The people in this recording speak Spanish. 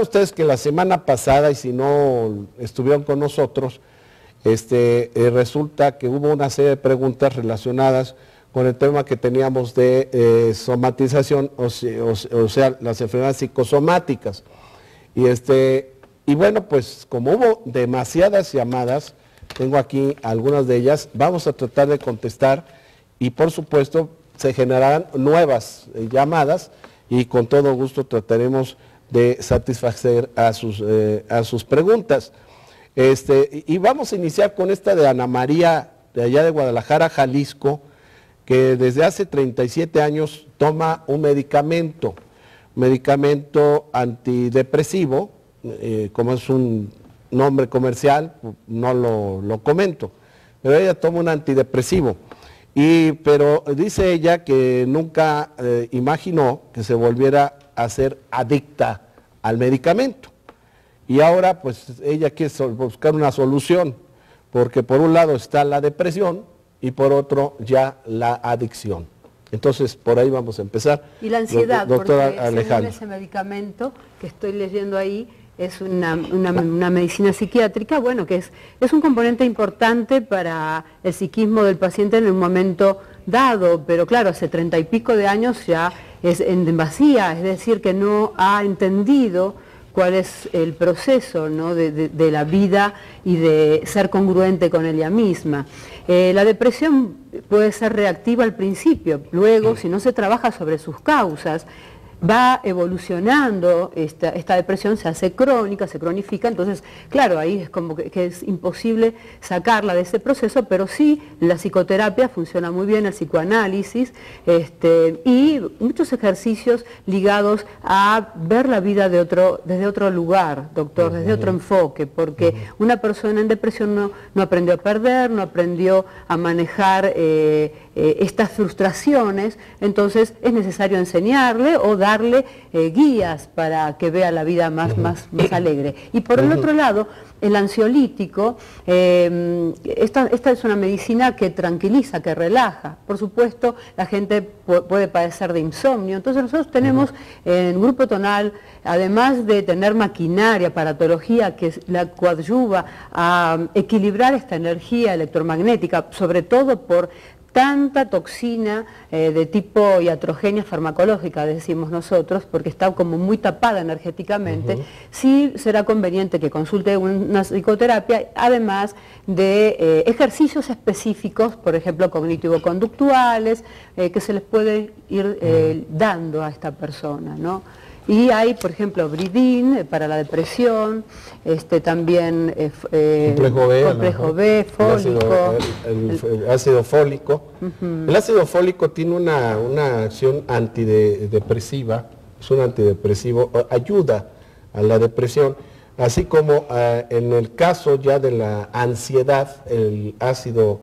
Ustedes que la semana pasada, y si no estuvieron con nosotros, este, eh, resulta que hubo una serie de preguntas relacionadas con el tema que teníamos de eh, somatización, o, sea, las enfermedades psicosomáticas. Y, este, y bueno, pues como hubo demasiadas llamadas, tengo aquí algunas de ellas, vamos a tratar de contestar y por supuesto se generarán nuevas eh, llamadas y con todo gusto trataremos de satisfacer a sus, a sus preguntas. Este, y vamos a iniciar con esta de Ana María, de allá de Guadalajara, Jalisco, que desde hace 37 años toma un medicamento, medicamento antidepresivo, eh, como es un nombre comercial, no lo, comento, pero ella toma un antidepresivo. Y, pero dice ella que nunca eh, imaginó que se volviera a ser adicta al medicamento. Y ahora pues ella quiere buscar una solución, porque por un lado está la depresión y por otro ya la adicción. Entonces, por ahí vamos a empezar. Y la ansiedad, doctora porque Alejandro. ese medicamento que estoy leyendo ahí es una, medicina psiquiátrica, bueno, que es, es un componente importante para el psiquismo del paciente en un momento dado, pero claro, hace treinta y pico de años ya es en vacía, es decir, que no ha entendido cuál es el proceso de, la vida y de ser congruente con ella misma. Eh, la depresión puede ser reactiva al principio, luego si no se trabaja sobre sus causas, va evolucionando, esta, depresión se hace crónica, se cronifica, entonces, claro, ahí es como que, es imposible sacarla de ese proceso, pero sí la psicoterapia funciona muy bien, el psicoanálisis, este, y muchos ejercicios ligados a ver la vida de otro, desde otro lugar, doctor, desde otro enfoque, porque una persona en depresión no, no, aprendió a perder, no aprendió a manejar eh, eh, estas frustraciones, entonces es necesario enseñarle o darle eh, guías para que vea la vida más, más, más alegre. Y por el otro lado, el ansiolítico, eh, esta, es una medicina que tranquiliza, que relaja. Por supuesto, la gente puede padecer de insomnio. Entonces nosotros tenemos en Grupo Tonal, además de tener maquinaria, aparatología que la coadyuva a equilibrar esta energía electromagnética, sobre todo por tanta toxina eh, de tipo iatrogenia farmacológica, decimos nosotros, porque está como muy tapada energéticamente, sí será conveniente que consulte una psicoterapia, además de eh, ejercicios específicos, por ejemplo, cognitivo-conductuales, eh, que se les puede ir dando a esta persona. ¿no? Y hay, por ejemplo, bridin eh, para la depresión, este, también eh, eh, complejo B, fólico. El, ácido fólico. El ácido fólico tiene una, acción antidepresiva, es un antidepresivo, ayuda a la depresión, así como en el caso ya de la ansiedad, el ácido